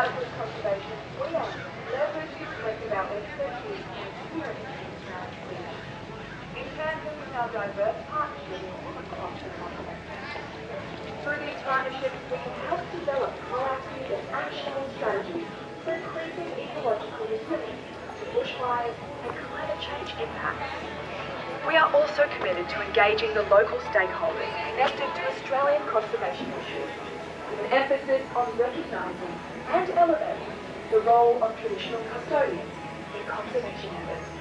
to our diverse partnerships. Through these partnerships, we can help develop proactive and strategies for increasing ecological resilience to and climate change impacts. We are also committed to engaging the local stakeholders connected to Australian conservation issues, with an emphasis on recognising and elevate the role of traditional custodians in conservation efforts.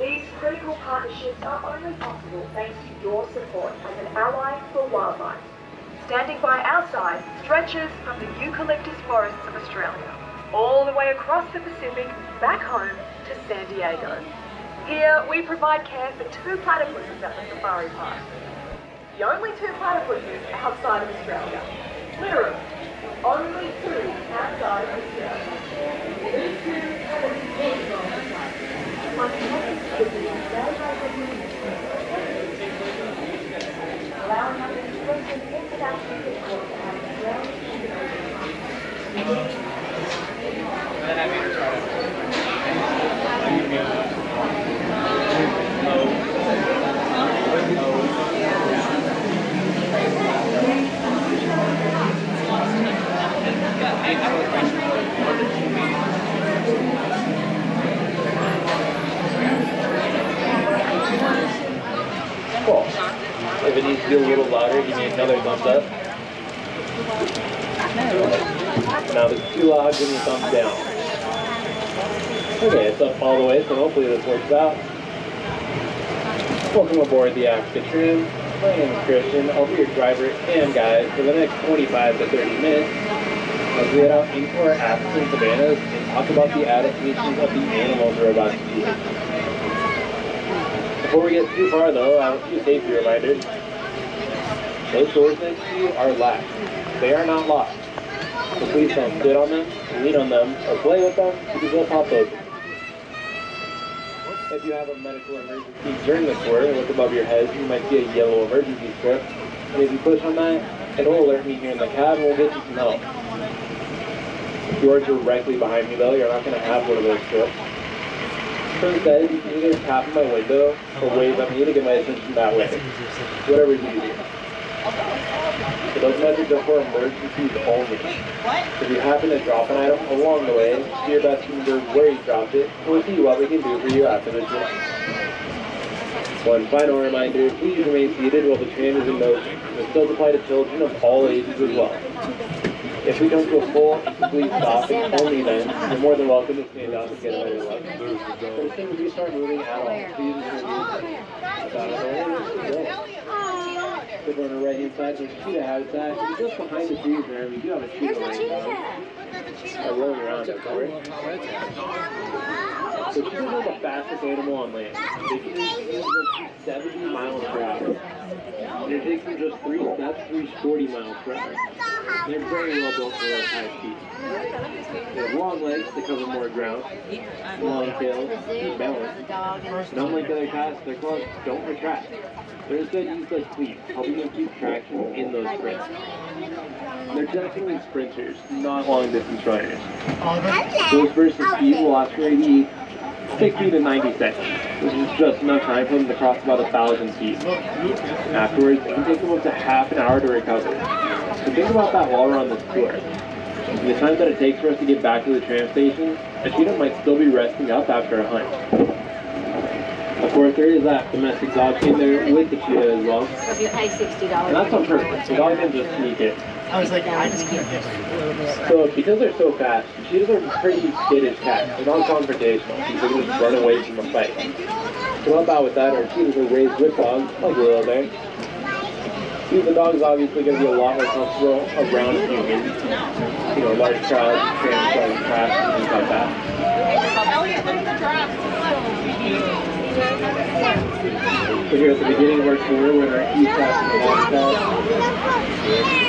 These critical partnerships are only possible thanks to your support as an ally for wildlife. Standing by our side stretches from the eucalyptus forests of Australia, all the way across the Pacific, back home to San Diego. Here, we provide care for two platypuses at the safari park. The only two platypuses outside of Australia. Literally, the only two outside of Australia. These two have a unique role in life. My to the allowing us to strengthen international support for our Cool. If it needs to be a little louder, give me another thumbs up. Now if it's too loud, give me a thumbs down. Okay, it's up all the way, so hopefully this works out. Welcome aboard the Africa Tram. My name is Christian. I'll be your driver and guide for the next 25 to 30 minutes as we head out into our African savannas and talk about the adaptations of the animals we're about to see. Before we get too far though, I have a few safety reminders. Those doors next to you are locked. They are not locked. So please don't sit on them, lean on them, or play with them because they'll pop open. If you have a medical emergency during the tour, look above your head, you might see a yellow emergency strip. And if you push on that, it'll alert me here in the cab and we'll get you some help. If you are directly behind me though, you're not going to have one of those strips. So instead, you can either tap on my window or wave at me to get my attention that way. Whatever Whatever's easier. So those methods are for emergencies only. If you happen to drop an item along the way, do your best to remember where you dropped it, and we'll see what we can do for you after the trip. One final reminder, please remain seated while the train is in motion. This does apply to children of all ages as well. If we don't do a full and complete stop and only then, you're more than welcome to stand up and get out of your luggage. But as soon as we start moving at all, please ensure you about it. Over on the right hand side, there's a cheetah habitat. And just behind the trees there, we do have a cheetah laying down. Uh, rolling around, of course. So cheetahs are the fastest animal on land. They can reach 70 miles per hour. And it takes them just three steps to reach 40 miles per hour. They're very well built for those high speeds. They have long legs to cover more ground, long tails, keep balance. And unlike other cats, their claws don't retract. They're instead used like cleats, helping them keep traction in those sprints. They're definitely sprinters, not long distance runners. Those bursts of speed will last for maybe 60 to 90 seconds, which is just enough time for them to cross about a thousand feet. Afterwards, it can take them up to half an hour to recover. So think about that while we're on this tour. The time that it takes for us to get back to the tram station, a cheetah might still be resting up after a hunt. Of course, there is that domestic dog in there with the cheetah as well. So if you pay sixty dollars. And that's on purpose. The dog didn't just sneak it. I was like, I just can't get A little bit. So because they're so fast, cheetahs are pretty skittish cat. They're non-confrontational because they can just run away from a fight. To help out with that, our cheetahs are raised with dogs, like Lilo there. See, the dog's obviously going to be a lot more comfortable around humans. You know, large crowds, trans crowds, crafts, and things like that. So here at the beginning of our tour, when our east half is the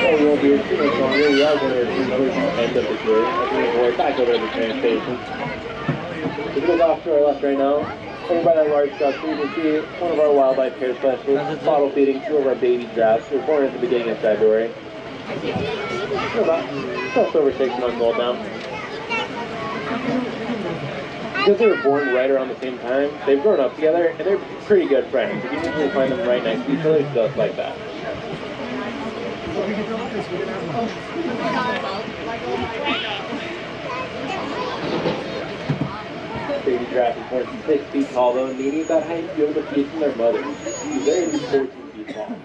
Oh, we won't be here too much longer. We are going to towards the end of the tour. As we our way back over to the train station. This goes off to our left right now. Over by that large structure, you can see one of our wildlife care specialists bottle feeding two of our baby giraffes. They were born at the beginning of February. About just over six months old now. Because they were born right around the same time, they've grown up together and they're pretty good friends. You can usually find them right next to each other just like that. Baby giraffe is more than six feet tall though, and need that height to able to feed from their mother. They're at 14 feet tall.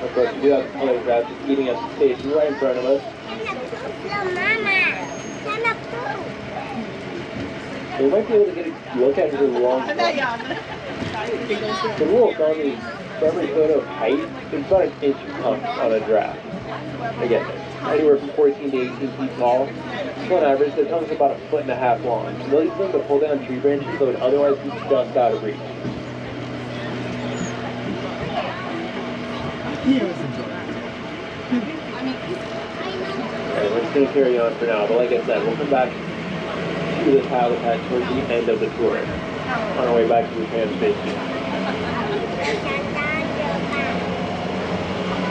Of course, we do have other giraffes just eating at the station right in front of us. We might be able to get a look at her long um, The rule of thumb is for every foot of height, it's about an inch up on a giraffe. Again, anywhere from 14 to 18 feet tall. So on average, their tongue's about a foot and a half long. So they'll use them to pull down tree branches that would otherwise be just out of reach. Alright, we're just gonna carry on for now, but like I said, we'll come back to this habitat towards the end of the tour on our way back to the tram station.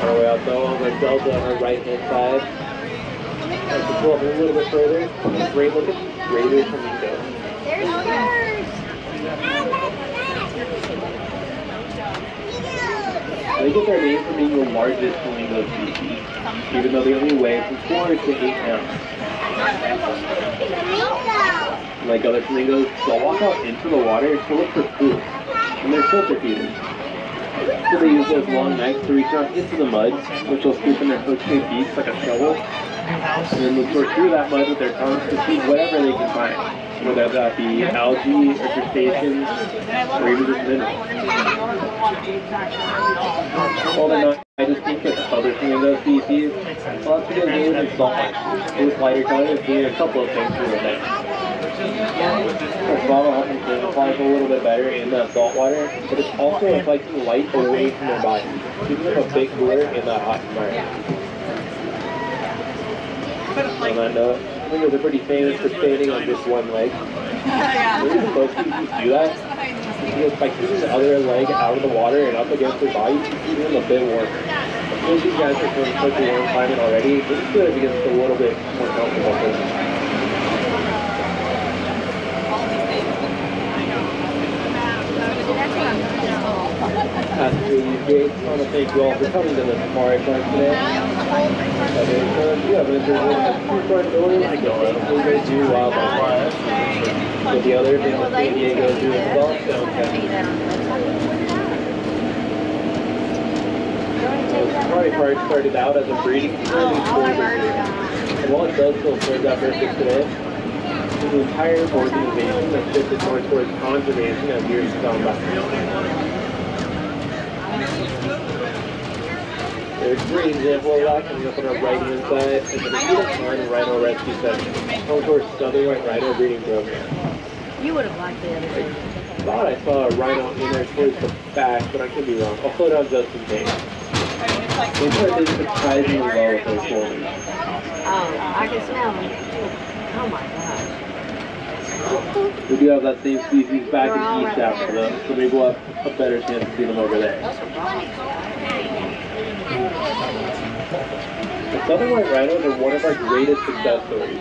On our way out though, on the delta on our right hand side. As we pull up a little bit further, great look at these greater flamingos. There's birds. I like that. They get their name from being the largest flamingo species, even though they only weigh from 4 to 8 pounds. Flamingo. Like other flamingos, they'll walk out into the water to look for food, and they're filter feeders. So they use those long necks to reach out into the mud, which will scoop in their hook-shaped beaks like a shovel, and then they'll sort through that mud with their tongues to feed whatever they can find, whether that be algae or crustaceans or even just minerals. While they're not I just think that other flamingo species, well, that's because they live in salt. With lighter colors doing a couple of things through the The bottle helps them camouflage a little bit better in the salt water, but it's also reflecting light away from their body, giving them a big lure in that hot environment. On that note, flamingos are pretty famous for standing on just one leg. Reason most species do that because by keeping the other leg out of the water and up against their body, you keep them a bit warmer. Most of you guys are from such a warm climate already, this is good because it's a little bit more comfortable for them. After I want to thank you all for coming to the Safari Park today. Uh, if you have interest in the two front doors, I go out Blue Ridge Zoo Wildlife the other thing the San Diego Zoo as well, so Safari Park started out as a breeding for birds. And while it does still serve that purpose today, the entire organization has shifted more towards conservation as years gone by. There's a great example of that coming up on our right hand side is the Nikita Kahn Rhino Rescue Center, home to our Southern White Rhino breeding program. You would have liked the other I thought I saw a rhino in there towards the back, but I could be wrong. I'll slow down just in case. They put this surprisingly with their shoulders. Oh, I can smell them. Oh my gosh. We do have that same species back in East Africa so maybe we'll have a better chance to see them over there. The southern white rhinos are one of our greatest success stories.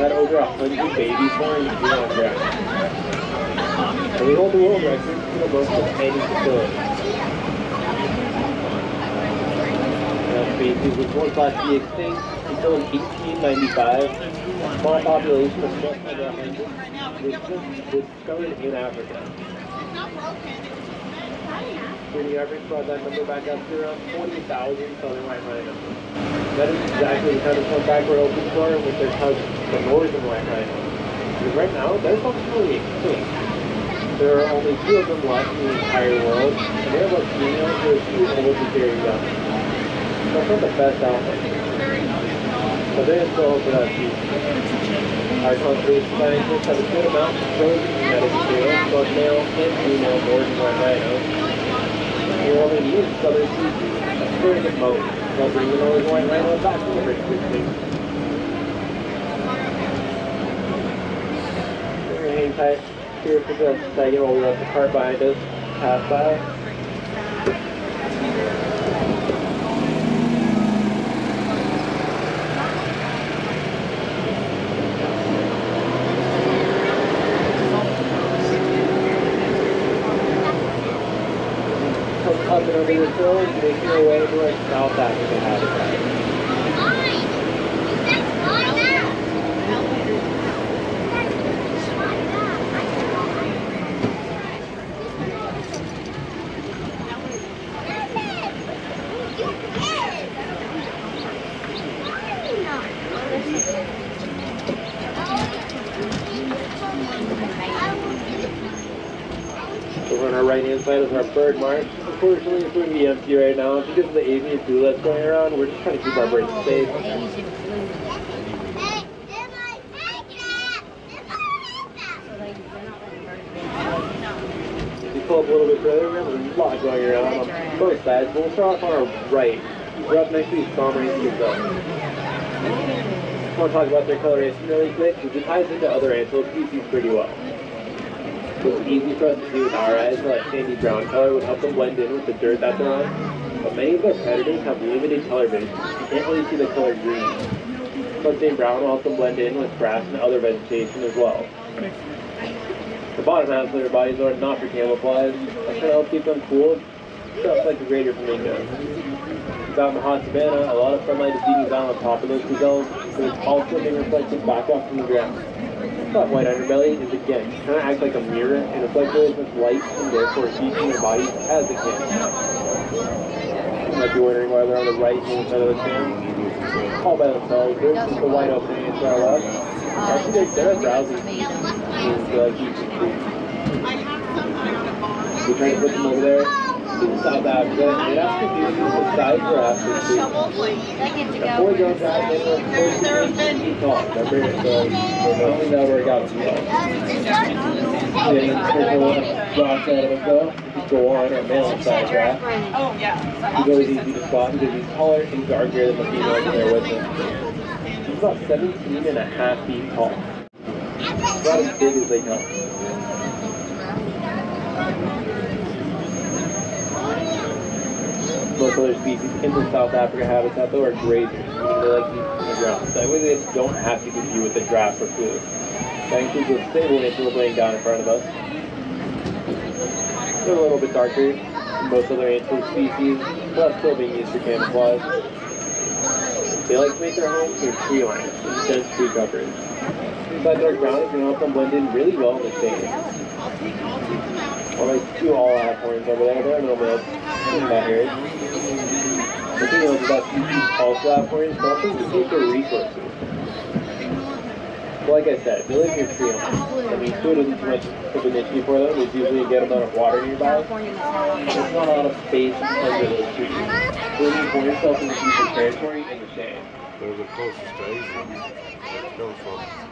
Had over a hundred babies born here on. And we hold the world record for the most of any facility. Species was once to be extinct until in 1895. Small population of under 100 was, discovered in Africa. Breeding average brought that number back up to around 40,000 southern white rhinos. That is exactly the kind of comeback we're hoping for with their cousins, the northern white rhino. Because right now, they're functionally extinct. There are only two of them left in the entire world, and they're both females who are too old to carry young. Not the best outlook. Is that future. Our conservation scientists have a good amount of frozen genetic material, both male and female northern white rhinos. We only need southern species, a surrogate mode, while bringing the northern white rhino back to the of extinction. Hang tight here for a second while we let the car behind us pass by. going to make your way to our South African habitat. Mine. That's mine now. Over on our right hand side is our bird marsh. Unfortunately, it's going to be empty right now because of the avian flu that's going around. We're just trying to keep our birds safe. If you pull up a little bit further, remember there's a lot going around on both sides. We'll start off on our right. We're up next to these Pomeranian gazelles. I want to talk about their coloration really quick because it ties into other antelope species pretty well. It's easy for us to see with our eyes, that sandy brown color would help them blend in with the dirt that they're on. But many of their predators have limited color vision. You can't really see the color green. So same brown will them blend in with grass and other vegetation as well. The bottom half of their bodies are not for camouflage. That's going to help keep them cool, just like the greater flamingos. Out in the hot savanna, a lot of sunlight is beating down on top of those gazelles, so it's also being reflected back up from the ground. That white underbelly is again kind of acts like a mirror and reflects as much light and therefore heat in their bodies as it can. Might be wondering why they're on the right hand side of the stand. All by themselves. There's just the wide opening to our left. Actually, they're, they're browsing. And, uh, you can see. We try to put them over there South Africa, and it do with the size we're after. too. That gets to The go. boy girl guys, they were supposed to be feet tall. Remember, so the only that work out too well. And then there's a lot of rocks out of them though. If you go on our male side graph, Oh, yeah. he's always easy to spot because he's taller and darker than the females that they're with him. He's about 17 and a half feet tall. About as big as they come. Most other species in the South Africa habitat though are grazers, meaning they like to eat from the ground. That way they don't have to compete with the draft for food. That includes the sable antelope laying down in front of us. They're a little bit darker than most other antelope species, but still being used for camouflage. They like to make their homes near tree lines and dense tree coverage. Their is going to help them blend in really well in the shade. Well, two all out horns over there. There are no males in that area. The thing about also have horns, but also compete for resources. Well, like I said, they live near tree lines. I mean, food isn't too much of an issue for them. There's usually a good amount of water nearby. California was There's not a lot of space under those trees. So you pour yourself into people's territory in the shade. They're the closest to Asia. Where it comes from.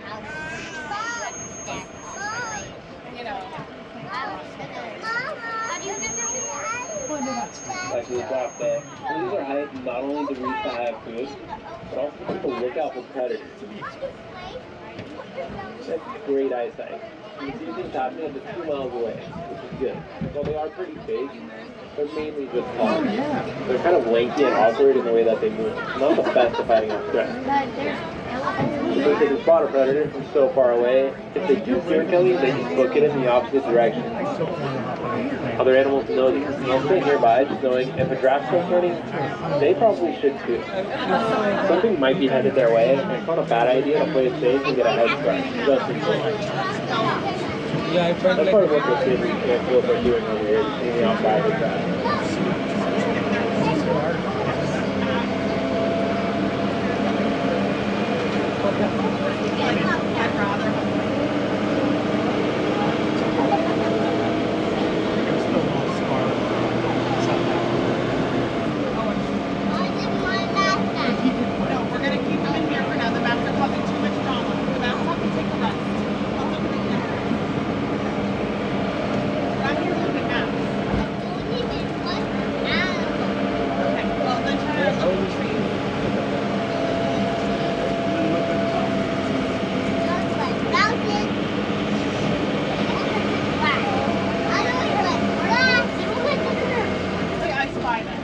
Actually, the top there. These are height not only the high of food, but also keep a lookout for predators. That's great eyesight. You can see things happening up to two miles away, which is good. While they are pretty big, they're mainly just tall. Oh, they're kind of lanky and awkward in the way that they move. Not the best at fighting off threats. But there's elephants in If they can spot a predator from so far away, if they do hear Kelly, they just book it in the opposite direction. Other animals know these. and They'll stay nearby, just knowing if a draft starts running, they probably should too. Something might be headed their way, and it's not a bad idea to play it safe and get a head start, just in case. That's part of what the safety cancels are doing over here, just hanging out by the draft. No, we're gonna keep them in here for now. The bats are causing too much drama. The bats have to take a rest. I'll take them in here. I'm here for the bats. Okay, well, then try to look at the trees. Wait, I spy them.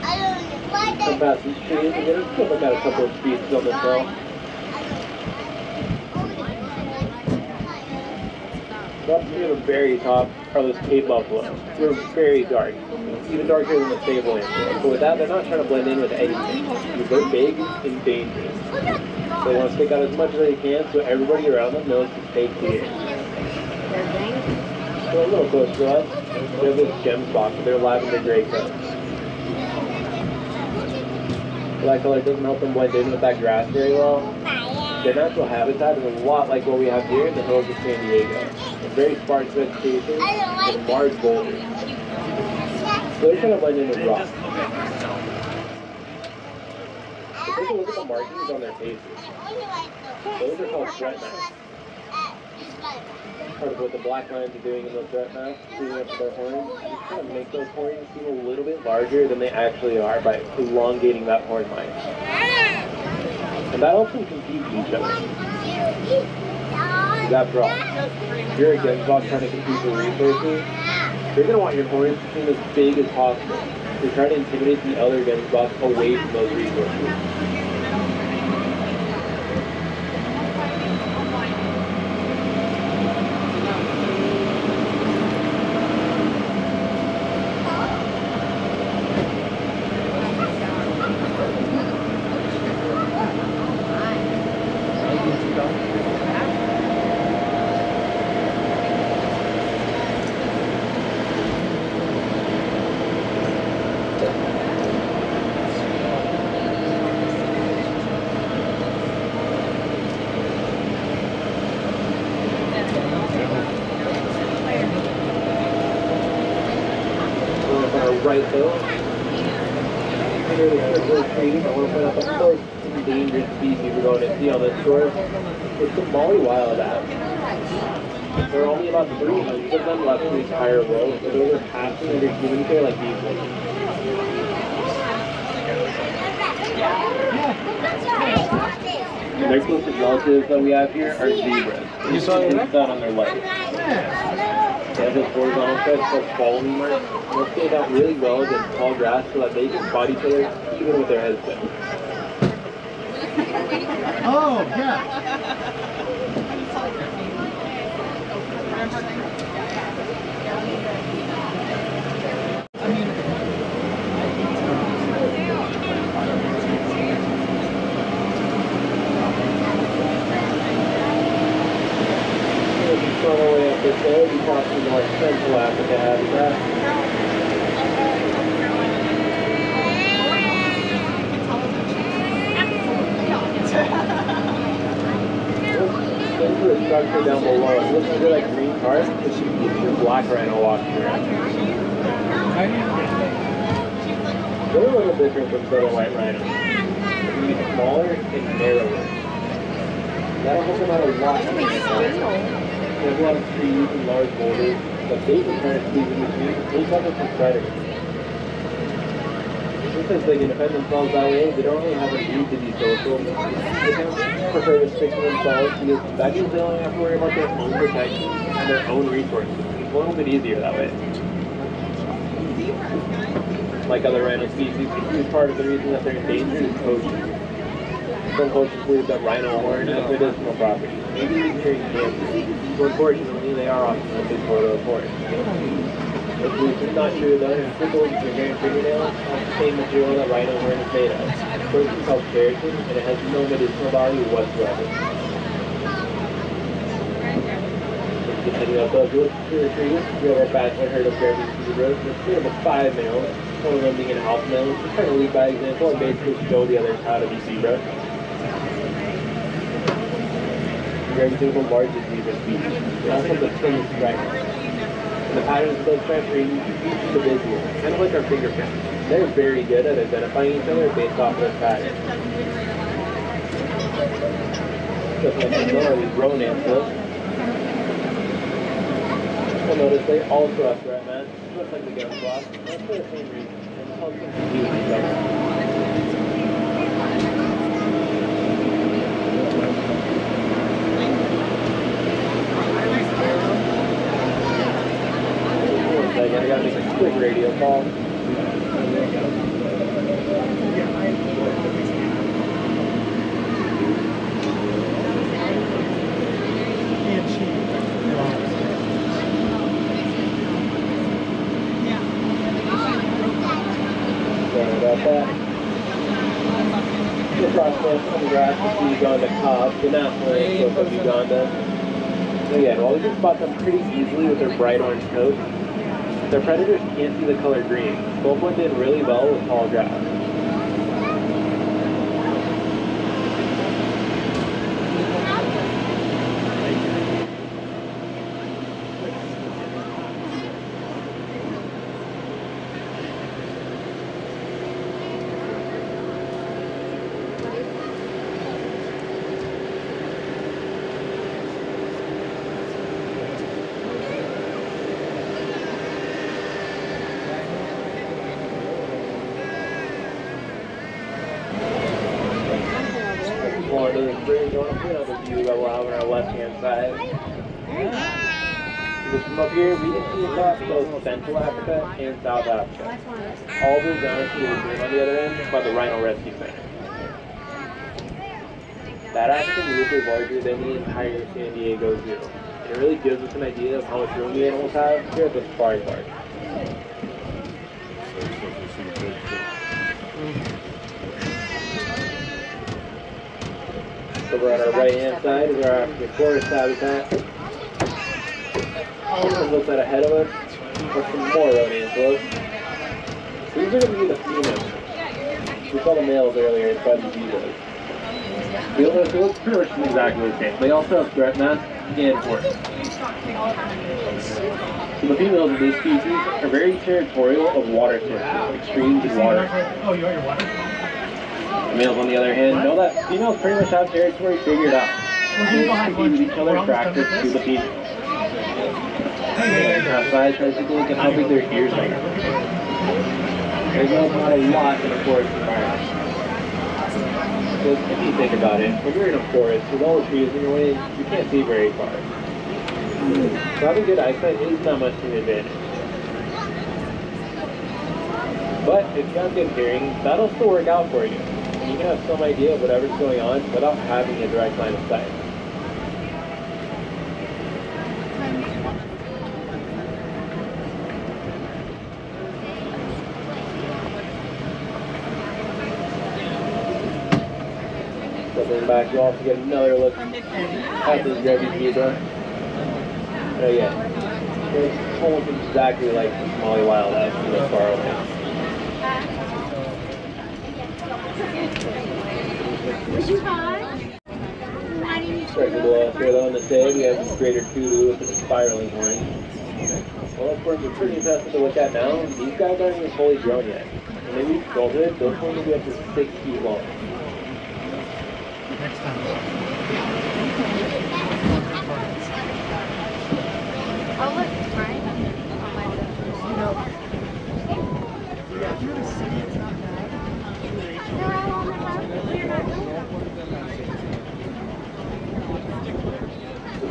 Come past these trees, and then let's look at a couple of species on this hill. Up near the very top are those Cape buffalo. They're very dark. even darker than the sable antelope. But with that, they're not trying to blend in with anything. They're big and dangerous. They want to stick out as much as they can so everybody around them knows to stay clear. They're dangerous. So a little closer to us, we have this gemsbok with their lavender gray coat. That color doesn't help them blend in with that grass very well. Their natural habitat is a lot like what we have here in the hills of San Diego. A very sparse vegetation and large boulders. So they're trying to blend in with rocks. But take a look at the markings on their faces. Those are called threat. Part of what the black lions are doing in those threat masks, cleaning up their horns, kind of make those horns seem a little bit larger than they actually are by elongating that horn line. And that compete with each other. After all, you're a Gemsbok trying to compete resources, you're going to want your horns to seem as big as possible. You're trying to intimidate the other Gemsbok away from those resources. Our right hill. Here they are, really trees. I want to point out the first endangered species we're going to see on this tour. It's the Somali Wild Ass. There are only about 300 of them left in the entire world, so those are passing under human care like these ones. The Their closest relatives that we have here are zebras. You saw that on their legs. Have this horizontal stretch called following marks. and They'll stand out really well against tall grass so that they can spot each other even with their heads down. Oh, yeah. If you saw our up this hill, you the North Central Africa the structure down below. It looks like that green tarp. It's your black rhino walking. They're a little different from southern white rhinos. They're smaller and narrower. That'll help them out a lot. A lot of trees and large boulders, but they can kind of squeeze in between. They cover from predators. Since they can defend themselves that way, they don't really have a need to be social. They kind of prefer to stick to themselves because that means they only have to worry about their own protection and their own resources. It's a little bit easier that way. Like other rhino species, a huge part of the reason that they're endangered is poaching. Some poachers believe that rhino horn has medicinal properties. Maybe. So unfortunately, they are often a big photo of horn. If it's not true though, prickles in your hair and fingernails have the same material that rhino horn is made of. First it's called keratin, and it has no medicinal value whatsoever. Depending on those to the trees, we have our bachelor herd of Arabian zebras. There's three of the five males, one of them being an alpha male. Just trying to lead by example and basically show the others how to be zebra. Arabian zebra is the largest zebra species. They also the the patterns of those are each individual, kind of like our fingerprints. They're very good at identifying each other based off of their patterns. Just like the Northern roan antelope. You'll notice they also have threat mass, just like the gun block. That's for the same reason. It helps them each other. I gotta make a quick radio call. Sorry about that. To Uganda kob, the national airport of Uganda. Again, all these spots them pretty easily with their bright orange coats their predators can't see the color green. Blend in really well with tall grass. More to the bridge on another view that we'll have on our left hand side. Just from up here, we can see across both Central Africa and South Africa. All the zones to the green on the other end by the Rhino Rescue Center. That African group is larger than the entire San Diego Zoo. And it really gives us an idea of how much room the animals have here at the safari park. Over on our right hand side is our African forest habitat. And what's that ahead of us? Are some more roan antelopes. These are going to be the females. We saw the males earlier inside the zebras. They look, they look pretty much exactly the same. They also have threat mass and horns. So the females of this species are very territorial of water sources, extremes in water. Oh, you want your water? Males, on the other hand, know that females pretty much have territory figured out. They compete with each other access to the females. Outside, tries to look at how big their ears are. There's not a lot in a forest environment. So if you think about it, when you're in a forest with all the trees in your way, you can't see very far. So having good eyesight is not much to an advantage. But if you have good hearing, that'll still work out for you. You can have some idea of whatever's going on without having a direct line of sight. Stepping back, you also get another look at this Jersey zebra. Oh yeah, it's almost exactly like the Somali wild seen far away. Right below us here though on the side, we have this greater kudu with the spiraling horn. Well, of course, it's pretty impressive to look at now. These guys aren't even fully grown yet. When they adulthood, those horns will be up to six feet long. Next time. Oh, look, right? On my They're all on the house. We're not doing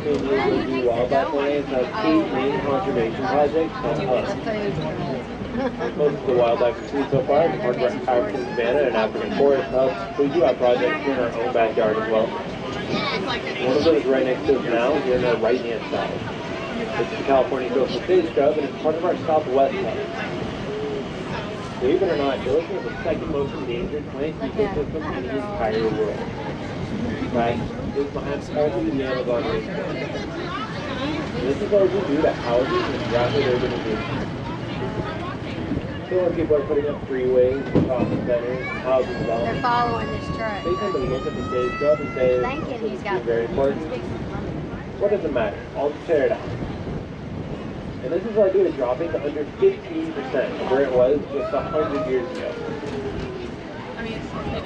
The thing is, the Zoo Wildlife Alliance has eight main conservation projects HUBs. Uh, most of the wildlife we've seen so far is part of our African savanna and African forest hubs. We do have projects here in our own backyard as well. One of those right next to us now is here on our right hand side. It's the California Coastal Sage Scrub and it's part of our Southwest hub. Believe it or not, you're looking at the second most endangered plant ecosystem in the entire world. Right? It's behind the Amazon rainforest. This is what we do to houses and rapid urbanization. So when people are putting up freeways, shopping centers, housing They're following this truck. they tend to look at the sage scrub and say, this he's is got very important. What does it matter? I'll just tear it out. And this is likely to drop it to under 15% of where it was just 100 years ago.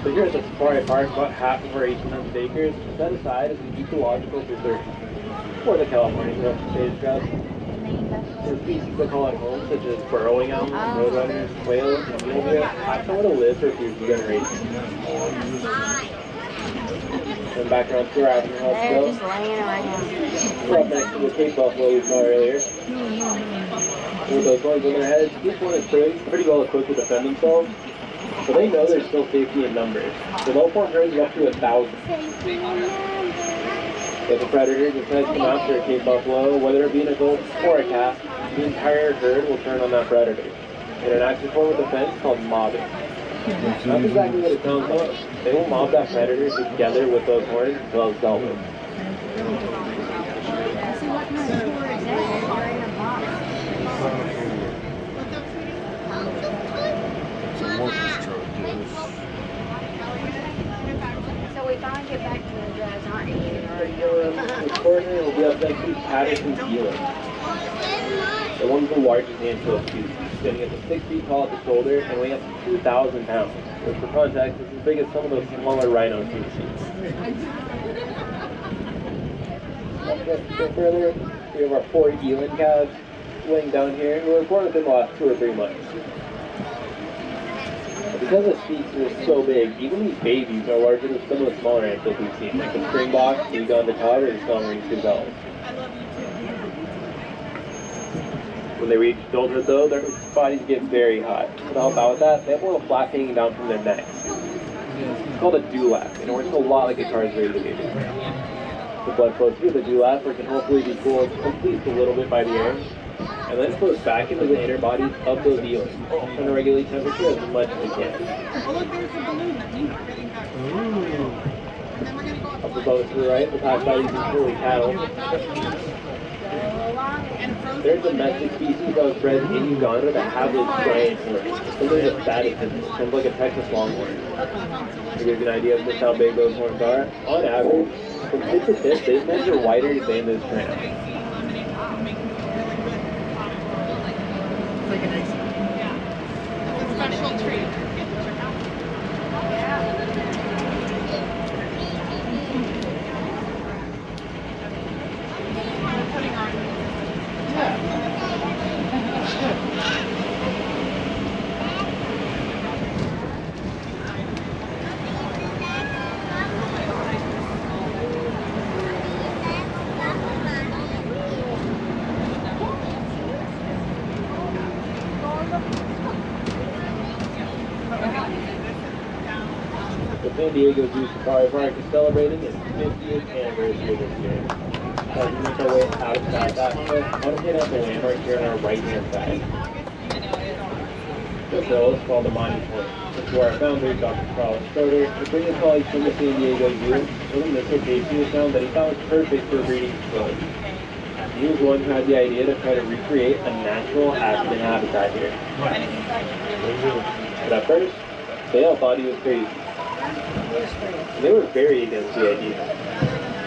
So here at the Safari Park, about half of our 1,800 acres is set aside as an ecological preserve for the California sage grouse. And species that call it home, such as burrowing owls, oh. roadrunners, quails, and mule have somewhere to live for a few generations. And back around to our African hub They're just laying around. We're up next to the Cape Buffalo we saw earlier. With those horns on their heads, each one is pretty, pretty well equipped to defend themselves. But they know there's still safety in numbers. The low form herds are up to a thousand. If a predator decides to come after a Cape Buffalo, whether it be an adult or a calf, the entire herd will turn on that predator. In an active form of defense called mobbing. That's exactly what it sounds like. They will mob that predator together with those horns until it's dealt with. It's a worker's truck, yes. So we finally get back to the drives, aren't you? Coroner will be up next week, Patterson Dealer. The one one's the largest antelope species, standing at the six feet tall at the shoulder and weighing up to 2,000 pounds. Which, for context, is as big as some of those smaller rhino species. Further, we have our four eland calves laying down here who were born within the last two or three months. Because the species are so big, even these babies are larger than some of the smaller antelopes we've seen, like the springbok, the Uganda or the Soemmerring gazelle. I love you too. When they reach adulthood, though, their bodies get very hot. To help out with that, they have a little flap hanging down from their necks. It's called a dewlap, and it works a lot like a car's radiator. The blood flows through the dewlap, where it can hopefully be cooled at least a little bit by the air, and then flows back into the inner bodies of those eels, trying to regulate temperature as much as it can. Oh, look, there's a balloon. That means we're getting back. And then we're gonna go up above to the right, the pack bodies is fully cattle. There's a domestic species that was bred in Uganda that have those giant horns. Of the fattest, of like a Texas Longhorn. To give you an idea of just how big those horns are, on average, from tip to tip, they measure wider than this tram. It's a special treat. San Diego Zoo Safari Park is celebrating its 50th anniversary this year. As we make our way out of South I want to hit up the landmark here on our right-hand side. This hill is called the. This is where our founder, Dr. Charles Schroeder, would bring his colleagues from the San Diego Zoo, and this location he found that he thought was perfect for breeding facility. He was one who had the idea to try to recreate a natural African habitat here. But at first, they all thought he was crazy. And they were very against the idea.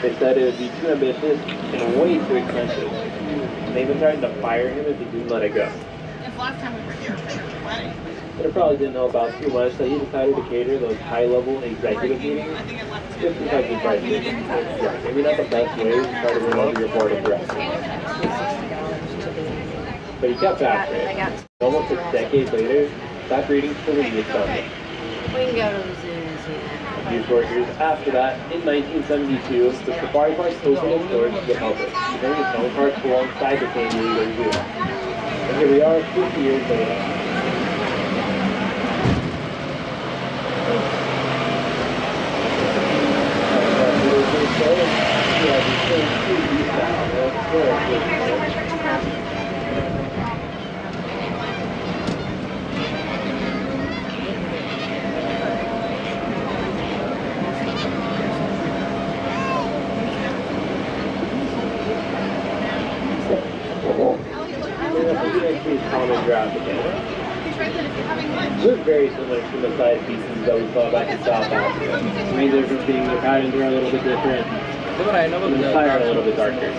They said it would be too ambitious and way too expensive. And they even threatened to fire him if he didn't let it go. It's last time we were here for the wedding. But it probably didn't help out too much, so he decided to cater those high-level executive meetings I think it left just because he tried to yeah, maybe not the best way to try to win over your board of directors. But he kept after it. Almost a decade later, that breeding facility is done. we can go to the zoo and see A that. After that, in 1972, the Safari Park opened its doors to the public, bringing its own alongside the San Diego. And here we are 50 years later draft again. He's right there. He's having lunch. We're to the side pieces that we saw back in South Africa. The main difference being the patterns are a little bit different, and the tire a little bit darker.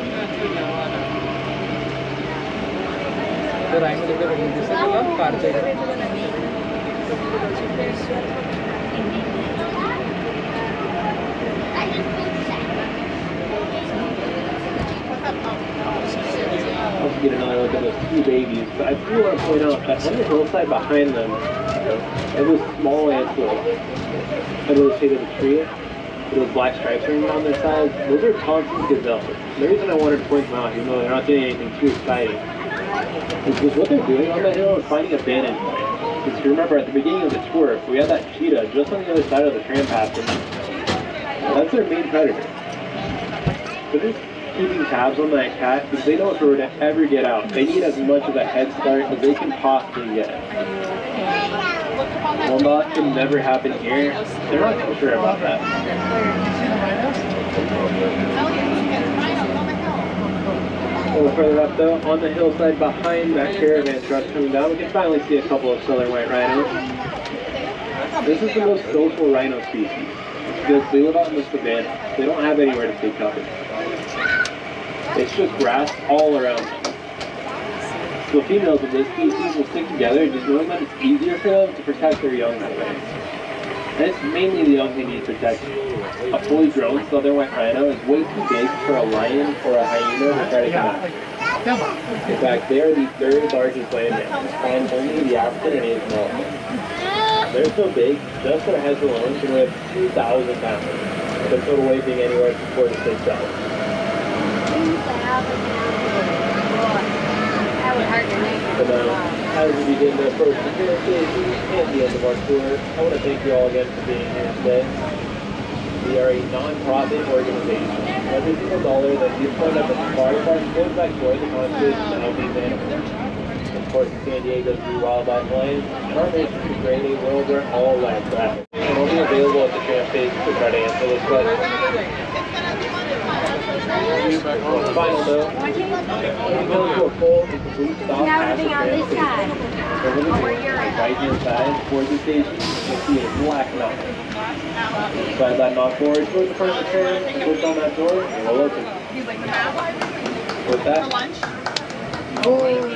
Let's get another look at those two babies. But I do want to point out that on the hillside behind them, it was small antelope. Under the shade of the tree, those black stripes running down their sides, those are Thomson's gazelles. The reason I wanted to point them out, even though they're not doing anything too exciting, is because what they're doing on that hill is finding a vantage. Because you remember at the beginning of the tour, we had that cheetah just on the other side of the tram path. That's their main predator. So they're just keeping tabs on that cat because they know if they were to ever get out, they need as much of a head start as they can possibly get. Well, that can never happen here. They're not sure about that. A little further up though, on the hillside behind that caravan truck coming down, we can finally see a couple of southern white rhinos. This is the most social rhino species. Because they live out in the savannah. They don't have anywhere to take cover. It's just grass all around them. So females of this species will stick together, just knowing that it's easier for them to protect their young that way. And it's mainly the young they need protection. A fully grown southern white rhino is way too big for a lion or a hyena to try to come out. In fact, they are the third largest land mammals, behind only the African and Asian elephant. They're so big, just their heads alone can weigh 2,000 pounds, with a total weight being anywhere from 4 to 6 pounds. Two thousand pounds. Boy, Neck. Uh, but now, as we begin the finish station and the end of our tour, I want to thank you all again for being here today. We are a non-profit organization. Every single dollar that you put spend at the safari park goes back toward the conservation of these animals. Of course, San Diego Zoo Wildlife Alliance, and our mission is to create a world where all life thrives. And we'll be available at the tramp station to try to answer this question. Now the on this side. right side towards the you'll see a black knock. Slide that knock forward the push on that door, and it will open. With that. Oh,